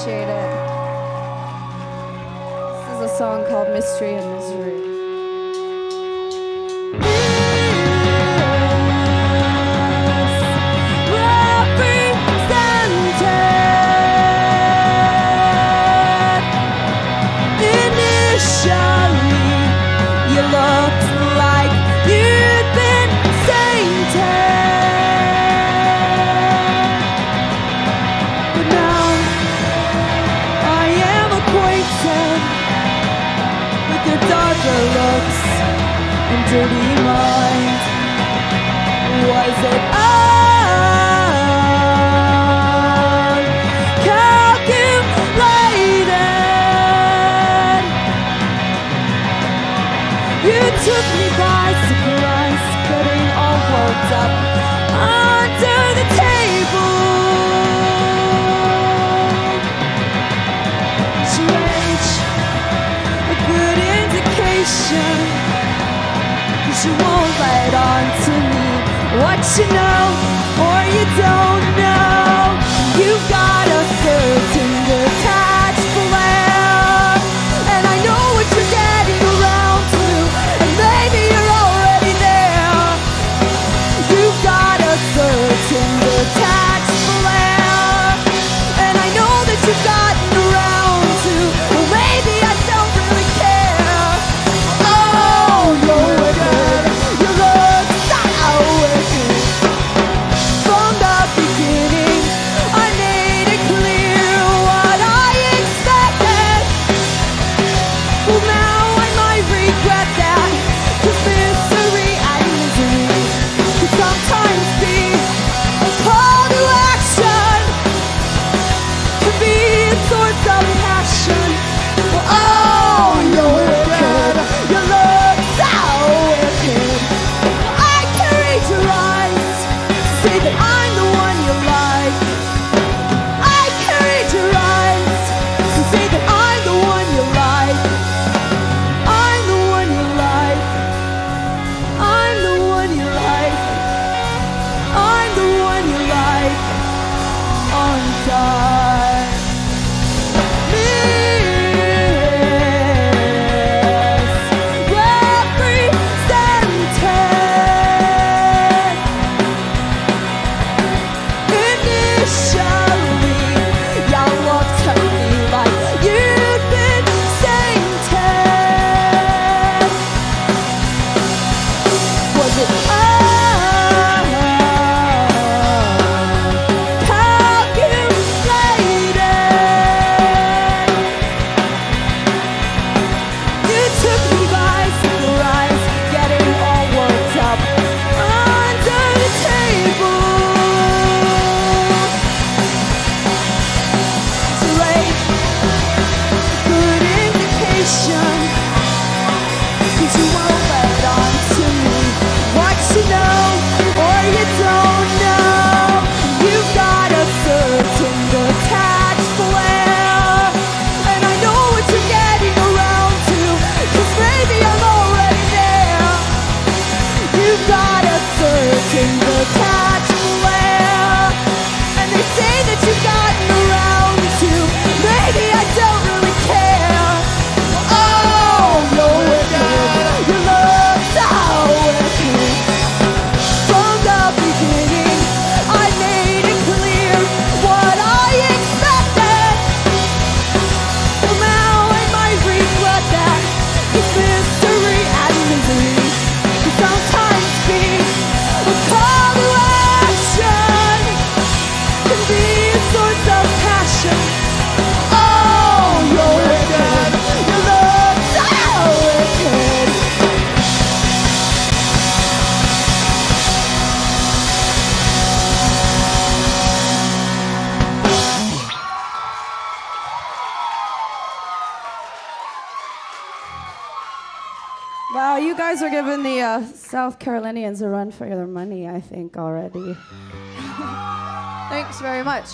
appreciate it. This is a song called Mystery and Misery. you won't let on to me what you know or you don't. guys are giving the uh, South Carolinians a run for their money, I think, already. Thanks very much.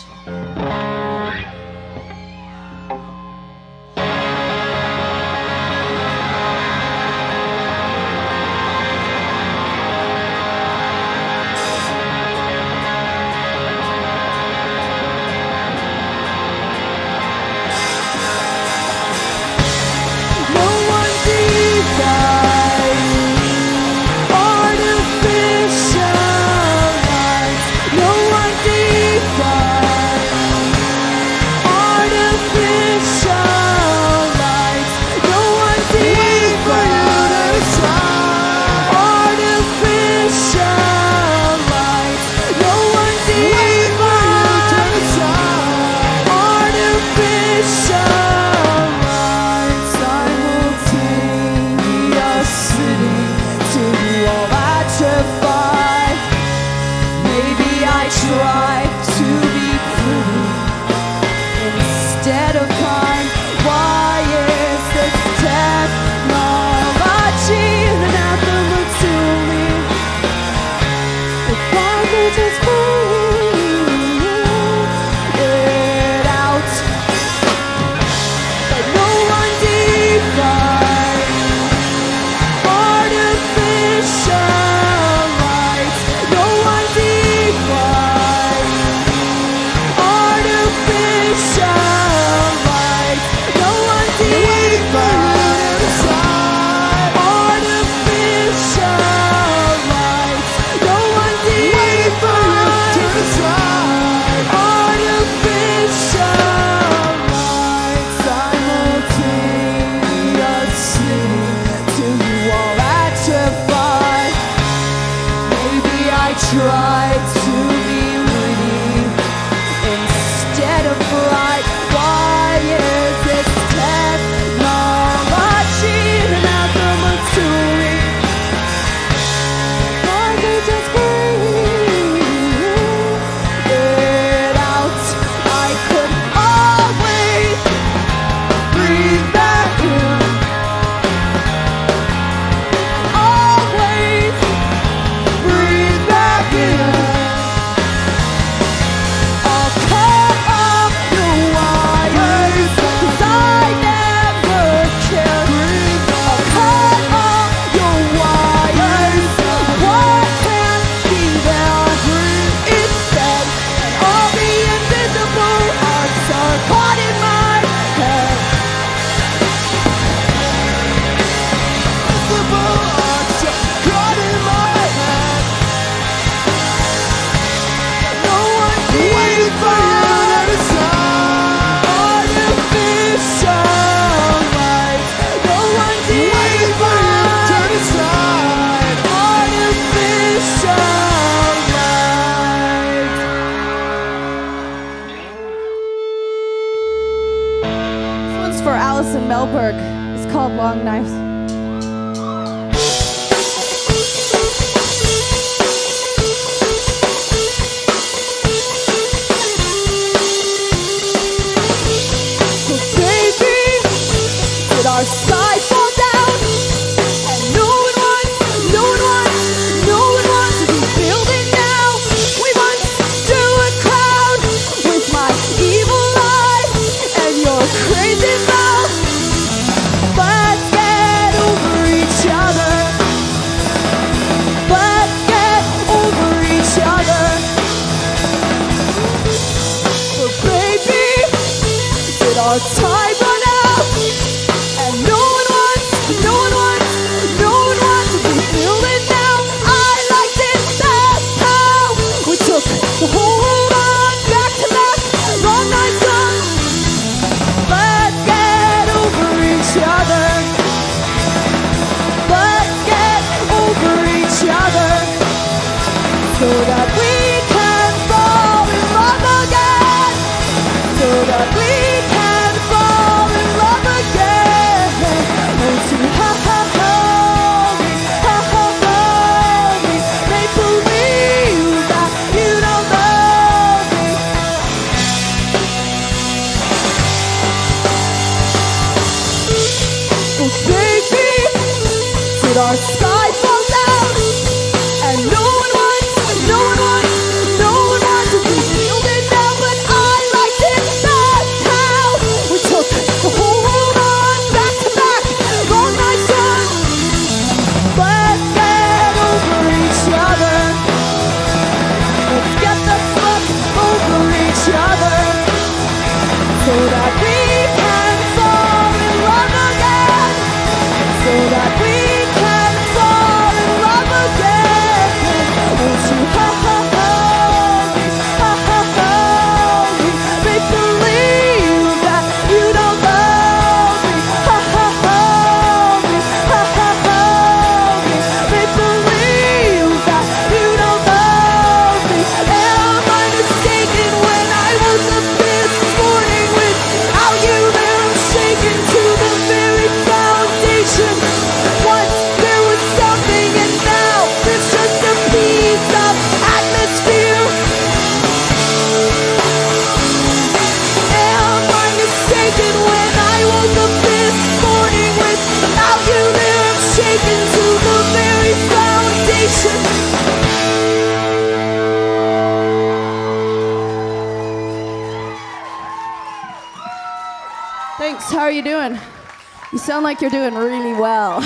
like you're doing really well.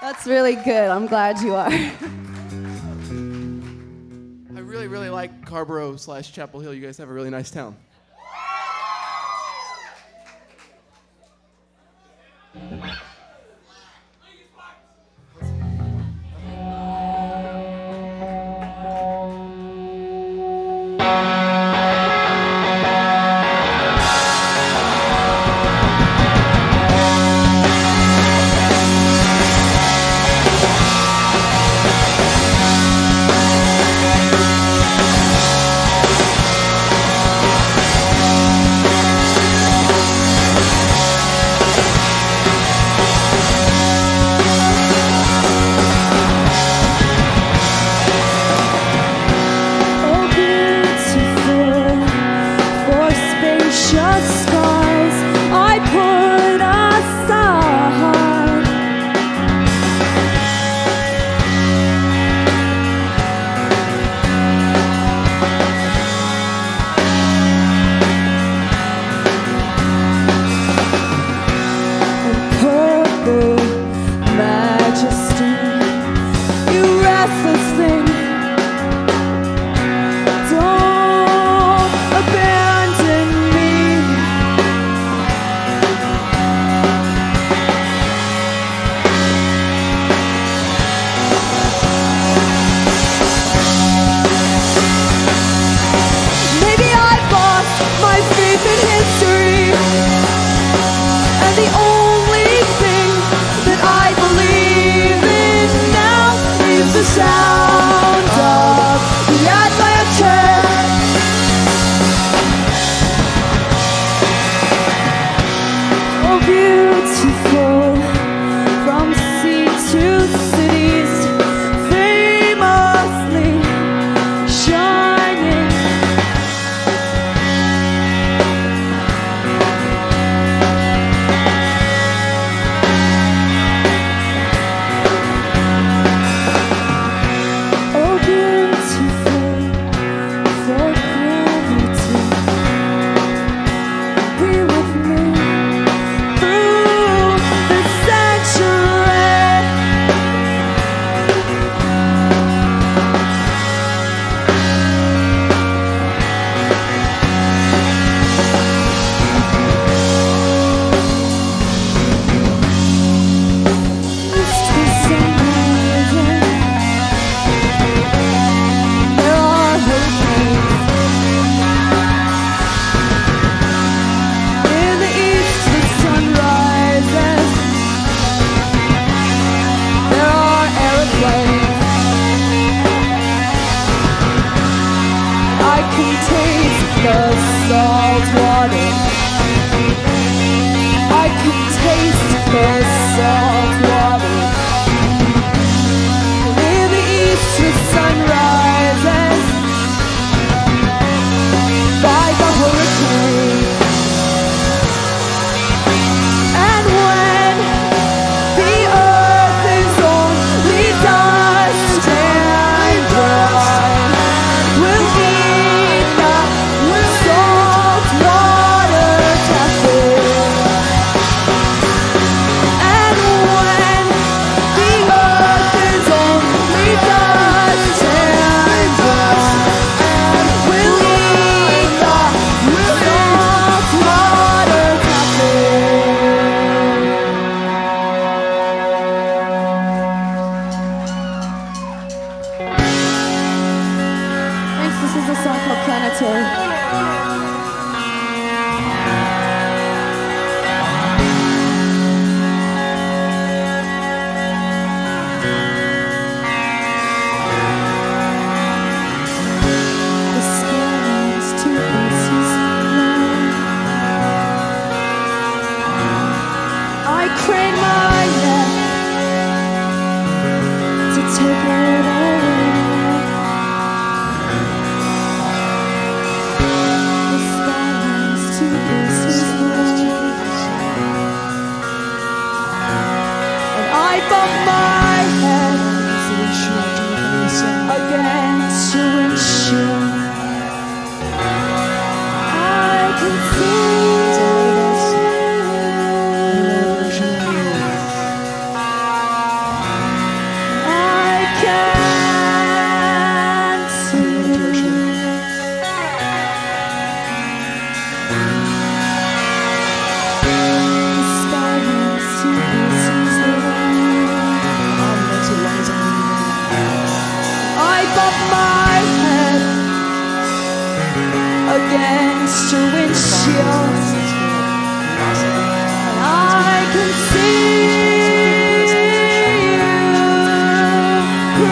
That's really good. I'm glad you are. I really, really like Carrboro slash Chapel Hill. You guys have a really nice town.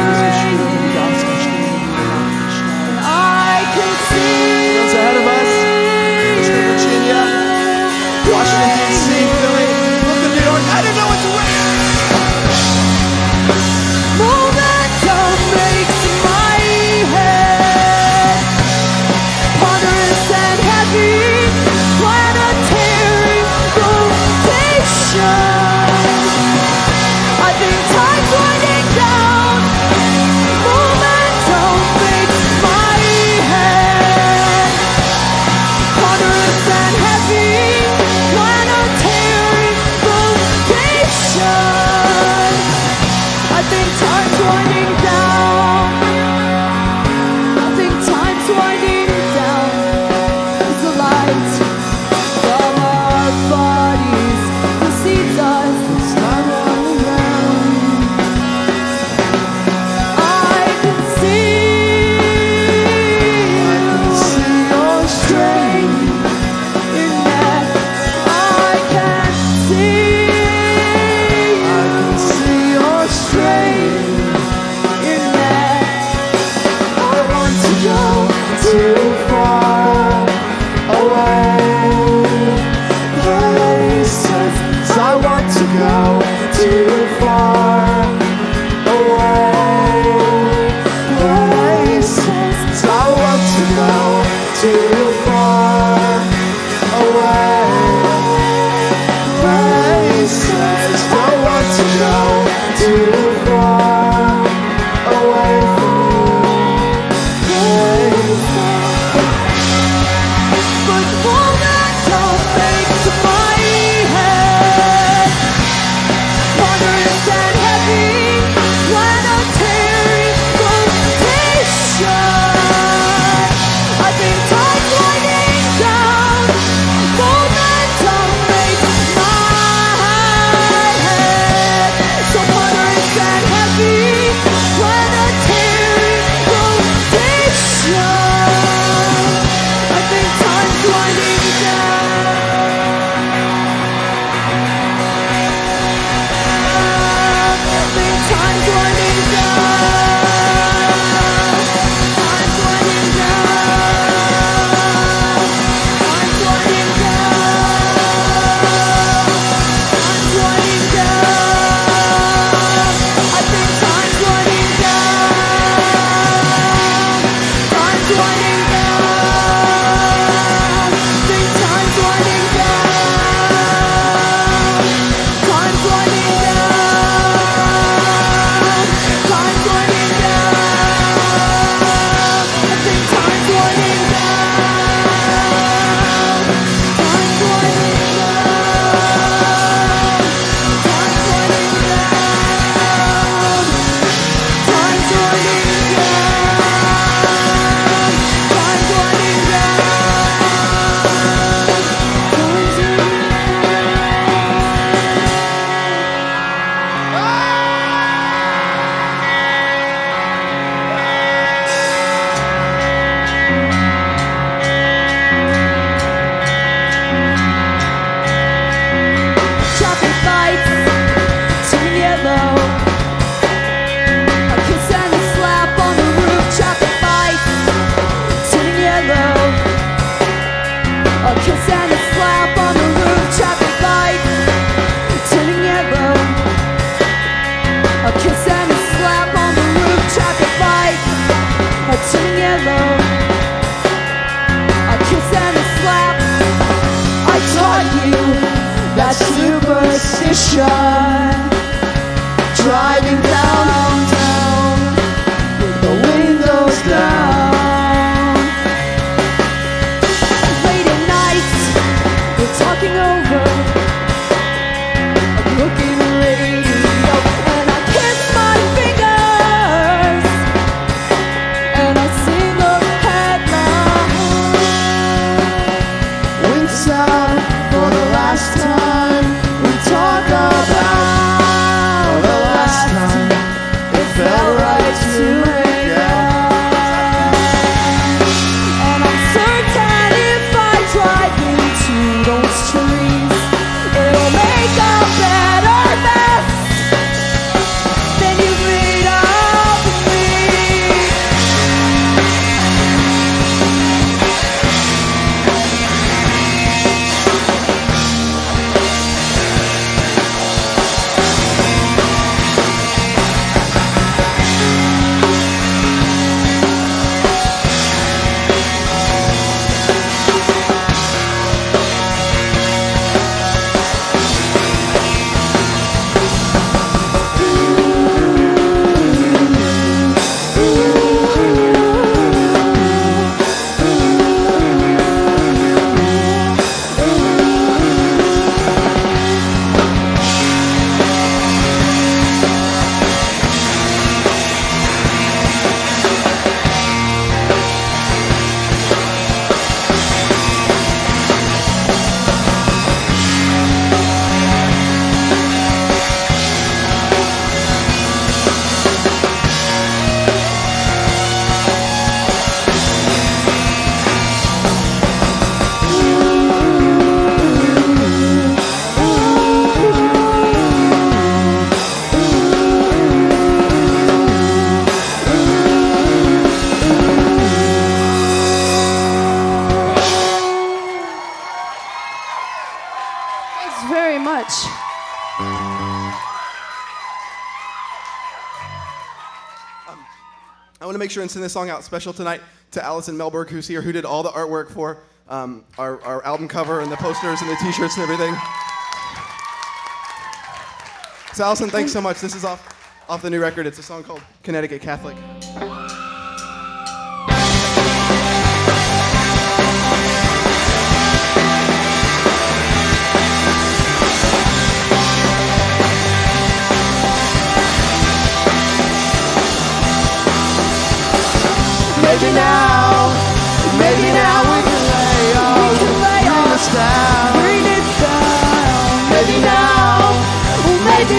time. Make sure and send this song out special tonight to Allison Melberg, who's here, who did all the artwork for um, our, our album cover and the posters and the t-shirts and everything. So Allison, thanks so much. This is off, off the new record. It's a song called Connecticut Catholic.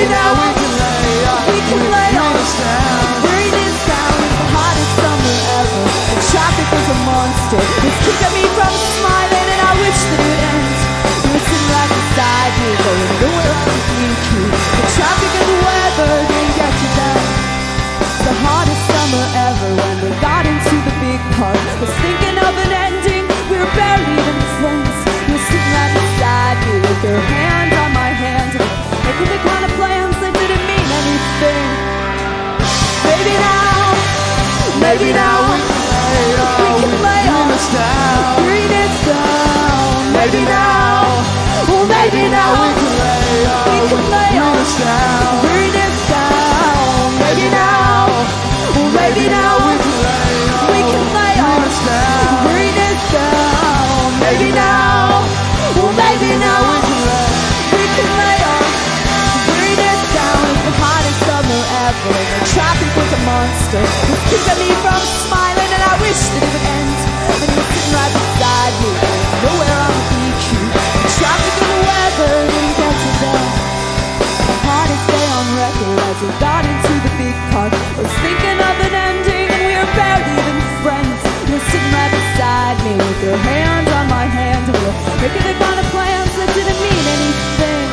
Maybe maybe now making of plans that didn't mean anything.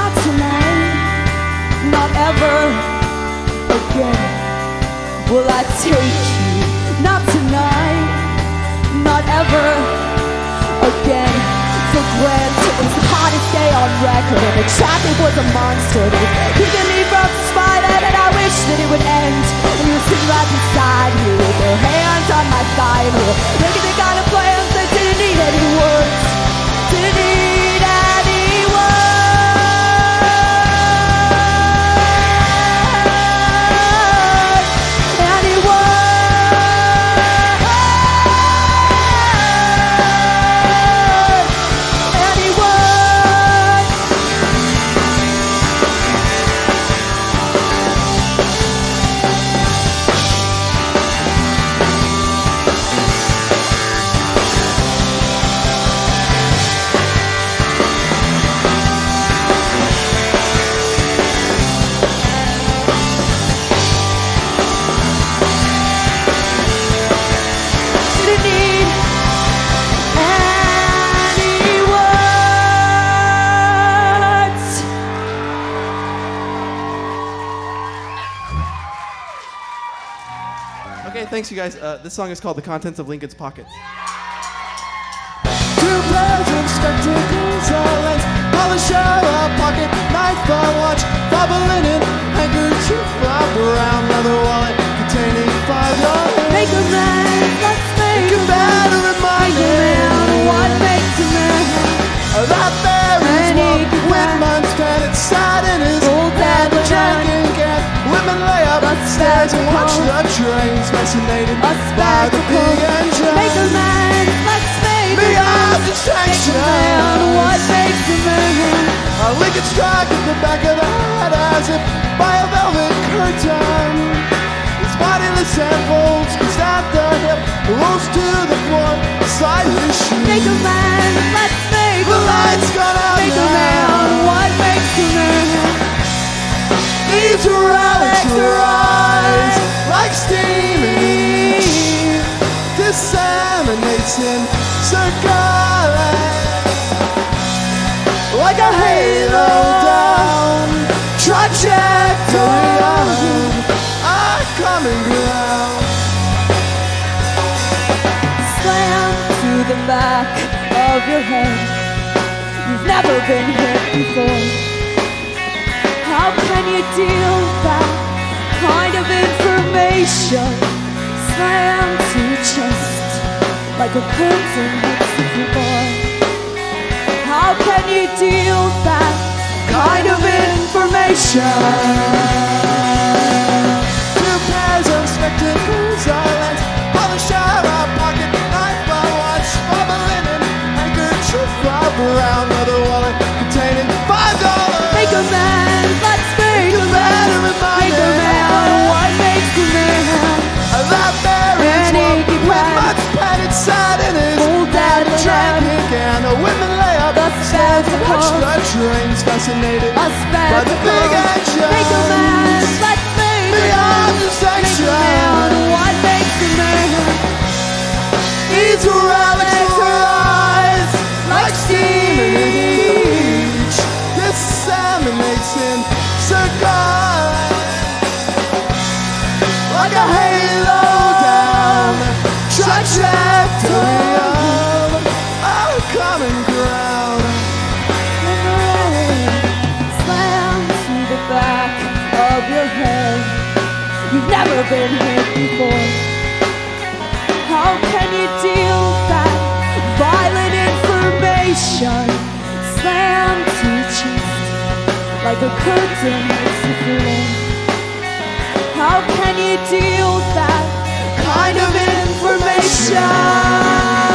Not tonight, not ever again. Will I take you? Not tonight, not ever again. For granted, it was the hottest day on record, and the traffic was a monster. Keeping me from that it would end. And you were sitting right beside me with your hands on my were making the kind of plans that didn't need any words. Thanks you guys. Uh, this song is called The Contents of Lincoln's Pockets. Two pairs of spectacles, all lens, polish out a pocket, knife, a watch, bob a linen, handkerchief, a brown leather wallet containing five dollars. Make a man, let's make You a better man. remind Make a man, what makes a man? that there is one with find months and it's sad in his women lay up A stairs and watch the trains fascinated by the big engine. Make a man, let's make Me out distraction. man, what makes a man? A Lincoln struck at the back of the head as if by a velvet curtain. His bodiless and folds squeezed at the hip, rose to the floor, slide his shoes. Make a man, let's make The lights gone out These relics rise like steaming, disseminates in circles like a halo down trajectory of our common ground. Slam to the back of your head. You've never been hit before. Can you deal with that? Kind of information slammed to your chest like a curtain hits the floor. How can you deal with that kind of information? Two pairs of spectacles I lent Polish out our pocket knife I watch Rubber linen handkerchief A brown leather wallet women lay up The Stand to watch the trains fascinated By the big engine Make a man, let's make Beyond the section what makes a man? Relics will rise. like steam. in each disseminates in circles been hit before. How can you deal with that violent information? Slam to your chest like a curtain hits the floor. How can you deal with that kind of information?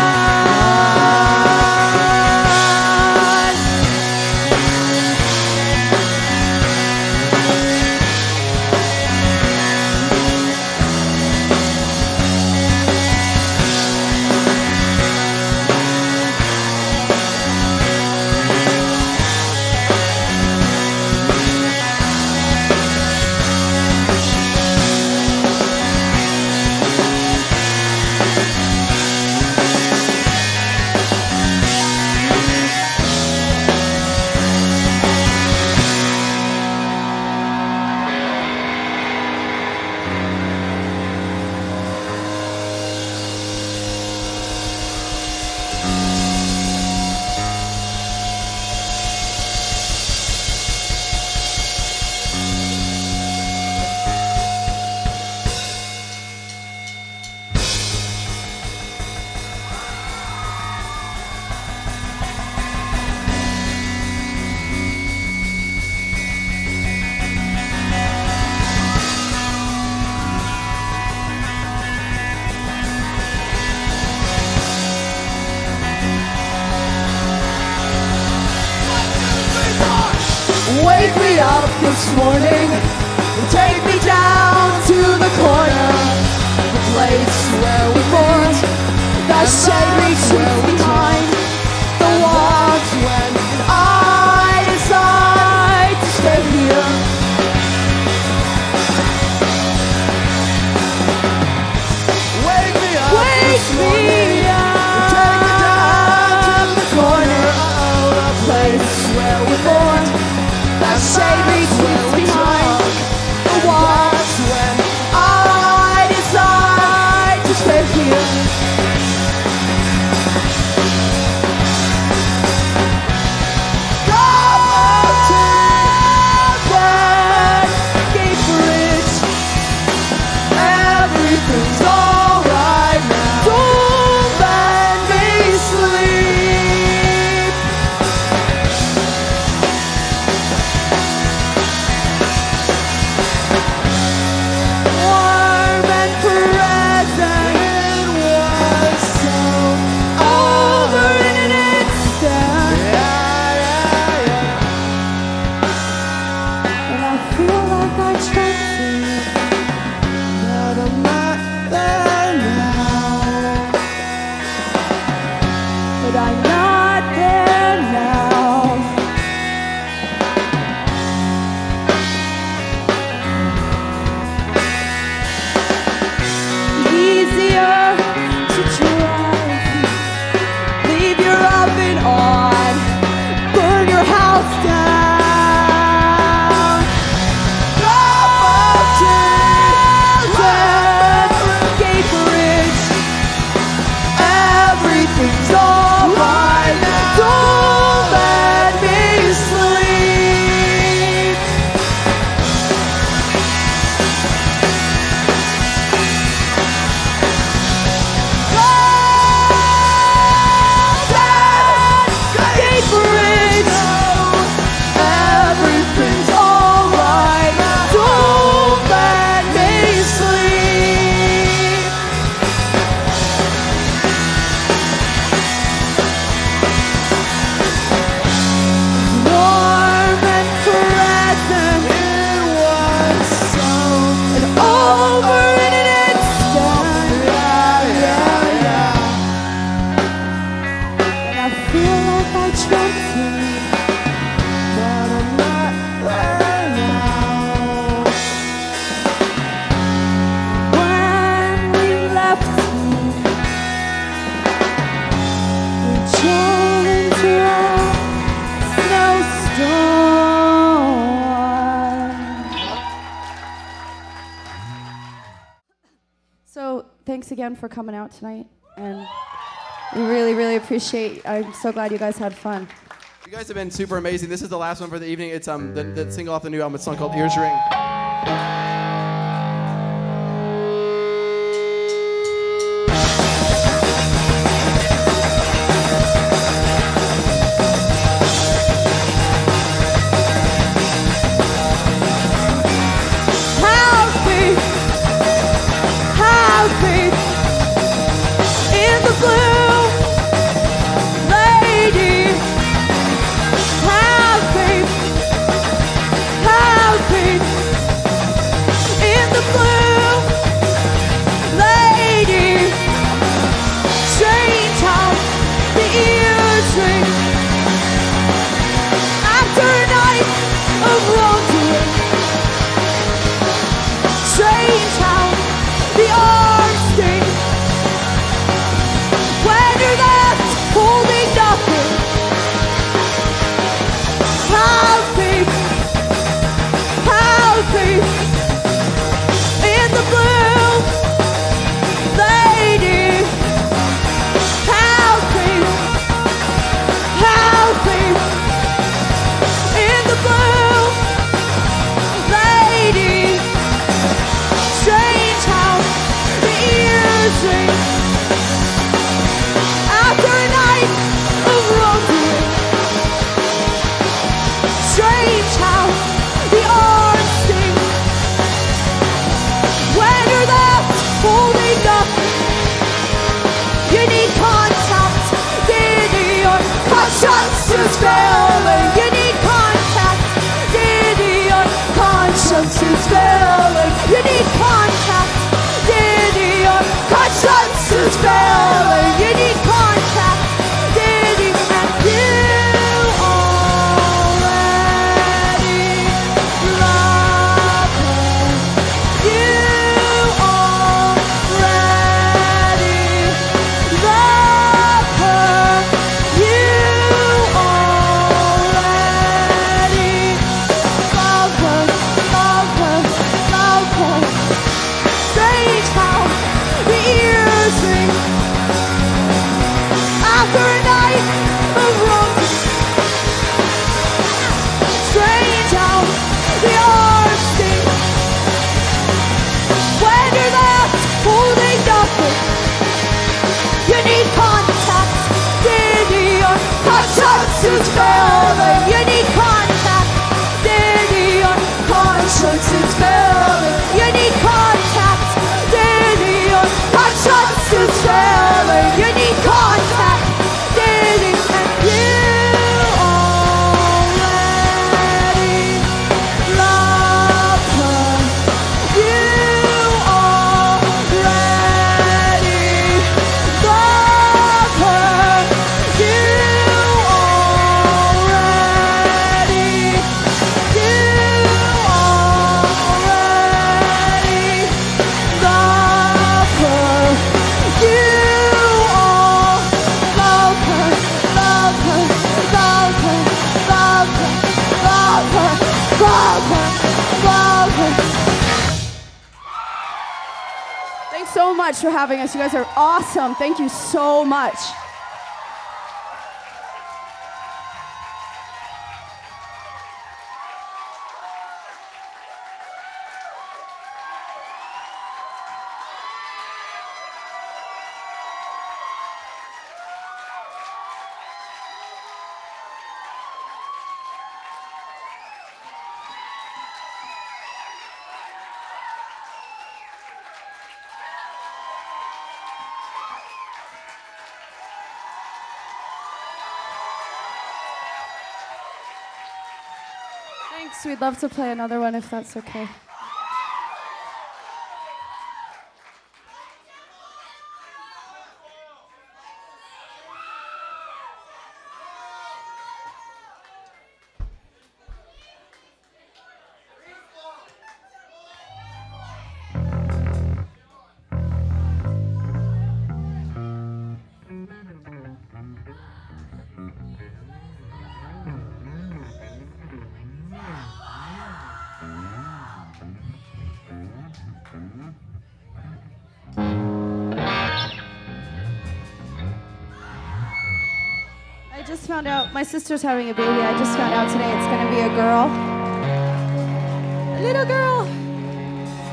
again for coming out tonight. And we really, really appreciate I'm so glad you guys had fun. You guys have been super amazing. This is the last one for the evening. It's um the, the single off the new album. It's song called Ears Ring. much for having us. You guys are awesome. Thank you so much. So we'd love to play another one if that's okay. Found out my sister's having a baby. I just found out today it's gonna be a girl. A little girl.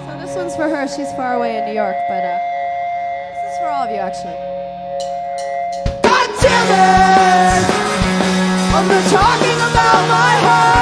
So this one's for her. She's far away in New York, but uh, this is for all of you actually. God damn it! I'm talking about my heart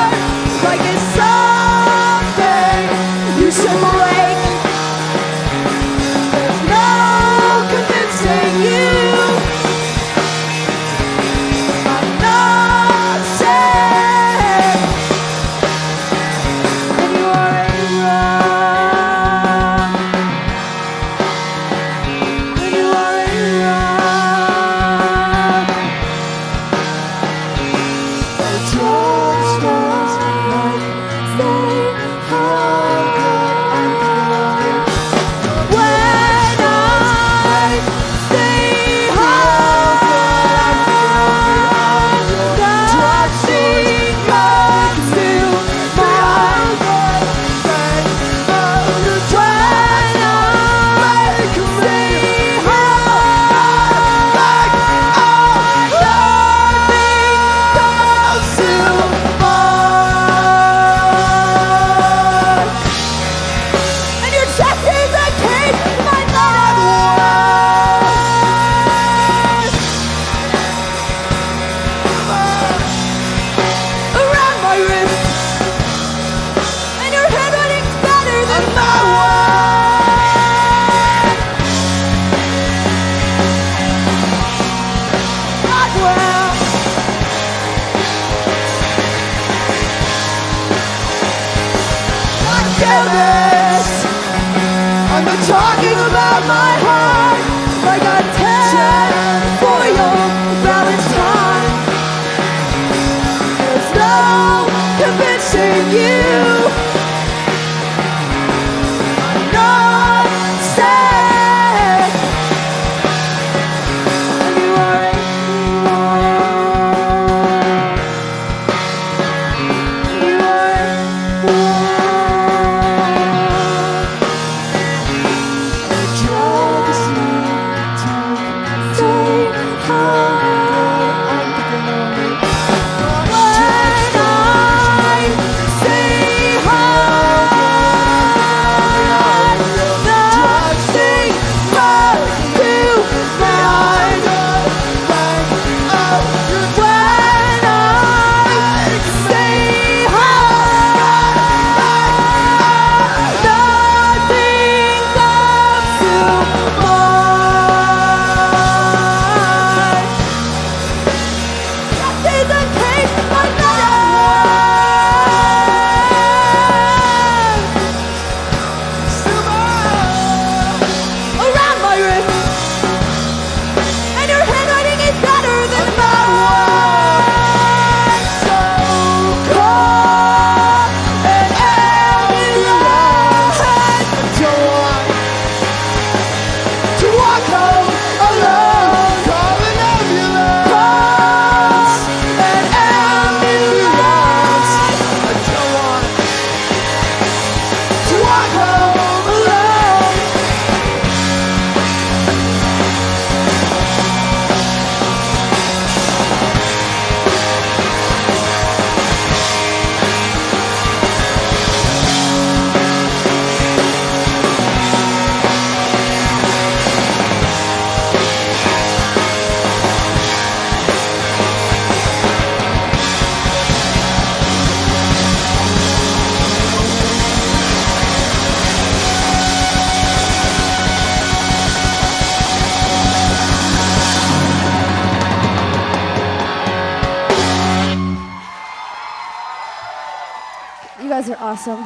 awesome.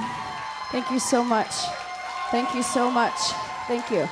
Thank you so much. Thank you so much. Thank you.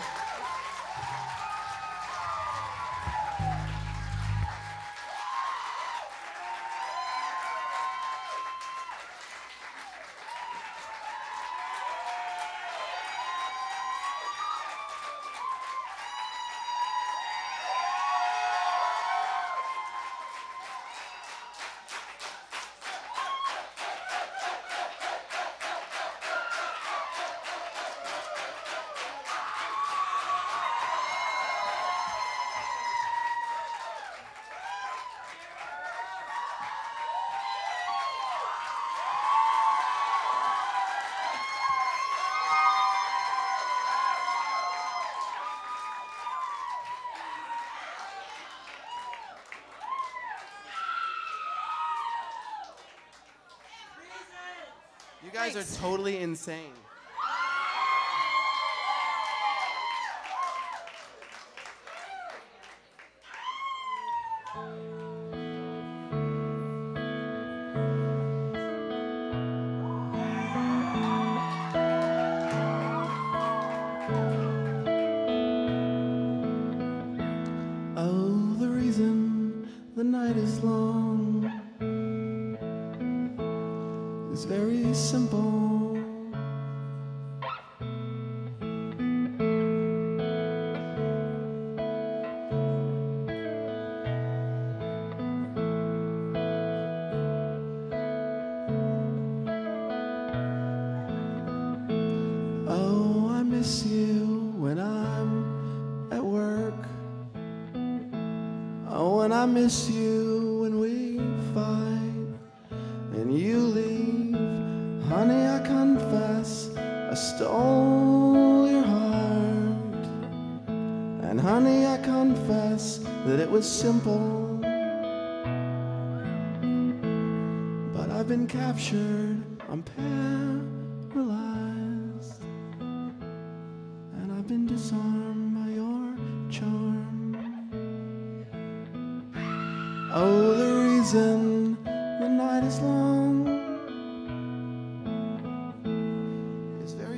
You guys Thanks. are totally insane.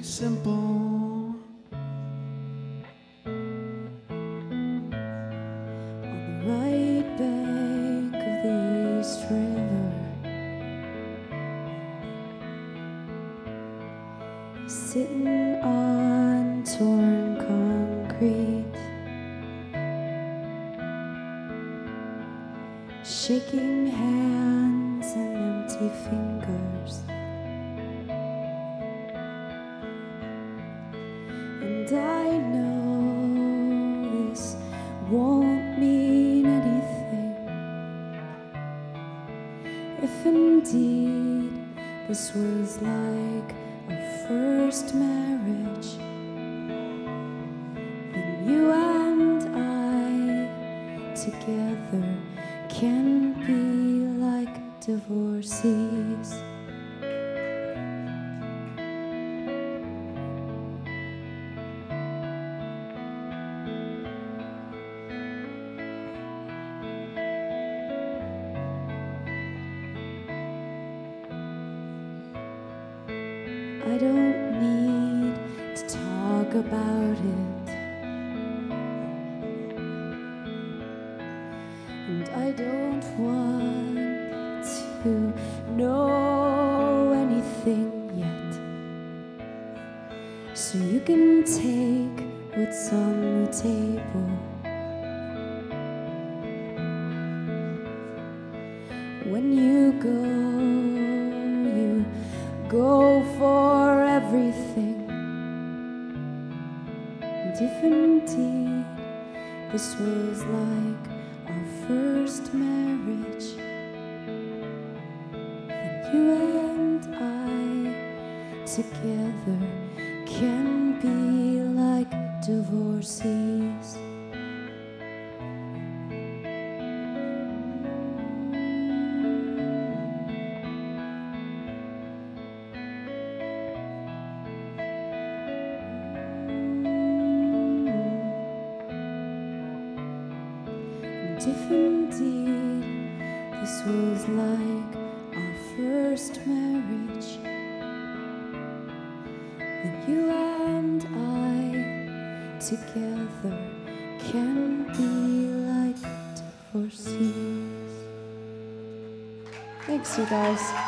simple. It's on the table. When you go, you go for everything. Different deed, this was like our first marriage. Then you and I together. guys.